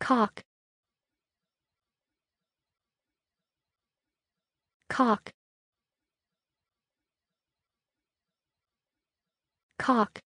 cock. Cock. Cock.